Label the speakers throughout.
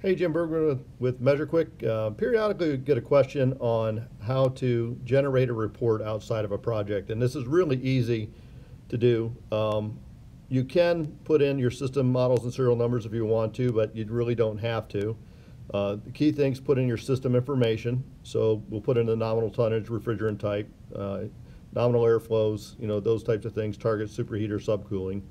Speaker 1: Hey, Jim Bergmann with, MeasureQuick. Uh, periodically, we get a question on how to generate a report outside of a project, and this is really easy to do. Um, you can put in your system models and serial numbers if you want to, but you really don't have to. Uh, the key things, put in your system information. So we'll put in the nominal tonnage, refrigerant type, uh, nominal airflows, you know, those types of things, target superheater, subcooling.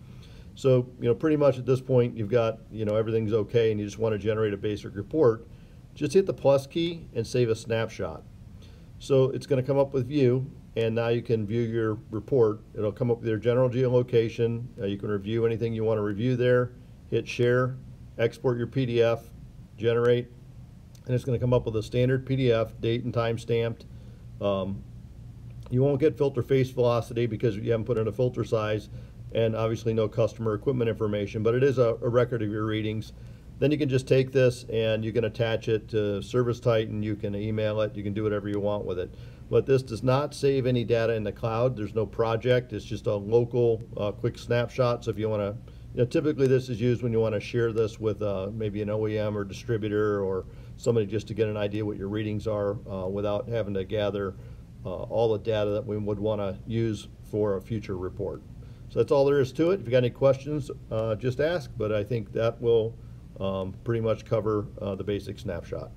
Speaker 1: So, you know, pretty much at this point, you've got, you know, everything's okay and you just want to generate a basic report. Just hit the plus key and save a snapshot. So it's going to come up with view and now you can view your report. It'll come up with your general geolocation. Uh, you can review anything you want to review there. Hit share, export your PDF, generate, and it's going to come up with a standard PDF, date and time stamped. Um, you won't get filter face velocity because you haven't put in a filter size, and obviously no customer equipment information, but it is a, a record of your readings. Then you can just take this and you can attach it to Service Titan, you can email it, you can do whatever you want with it. But this does not save any data in the cloud. There's no project. It's just a local uh, quick snapshot. So if you want to, you know, typically this is used when you want to share this with uh, maybe an OEM or distributor or somebody just to get an idea what your readings are uh, without having to gather uh, all the data that we would want to use for a future report. So that's all there is to it. If you got any questions, uh, just ask, but I think that will um, pretty much cover uh, the basic snapshot.